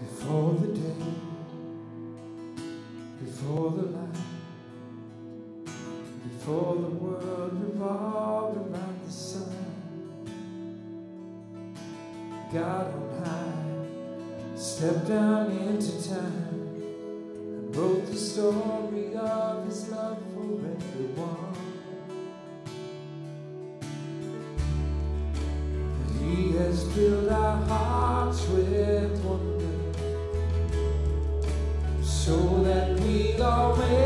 before the day, before the light, before the world revolved around the sun. God on high stepped down into time and wrote the story of his love for everyone. He has filled our hearts with so that we'll always.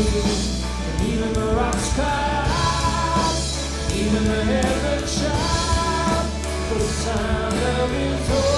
and even the rocks cry even the heaven shout the sound of his voice.